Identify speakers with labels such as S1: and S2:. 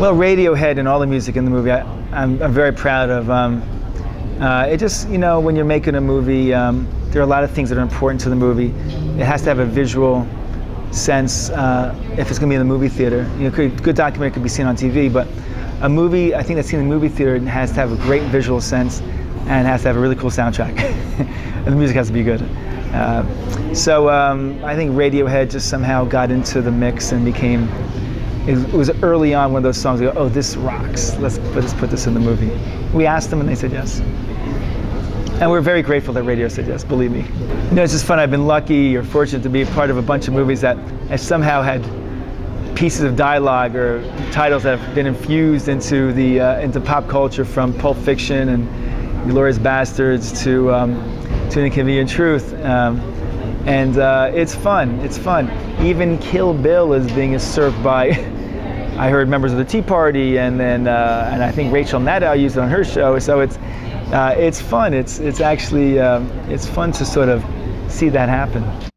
S1: Well, Radiohead and all the music in the movie, I, I'm, I'm very proud of. Um, uh, it just, you know, when you're making a movie, um, there are a lot of things that are important to the movie. It has to have a visual sense uh, if it's going to be in the movie theater. You know, could, good documentary could be seen on TV, but a movie, I think that's seen in the movie theater has to have a great visual sense and has to have a really cool soundtrack. and the music has to be good. Uh, so um, I think Radiohead just somehow got into the mix and became it was early on one of those songs. We go, oh, this rocks. Let's put, let's put this in the movie. We asked them, and they said yes. And we're very grateful that Radiohead said yes. Believe me. You know, it's just fun. I've been lucky or fortunate to be a part of a bunch of movies that have somehow had pieces of dialogue or titles that have been infused into the uh, into pop culture, from Pulp Fiction and Glorious Bastards to um, to Inconvenient Truth. Um, and uh, it's fun. It's fun. Even Kill Bill is being usurped by. I heard members of the Tea Party, and then uh, and I think Rachel Maddow used it on her show. So it's uh, it's fun. It's it's actually um, it's fun to sort of see that happen.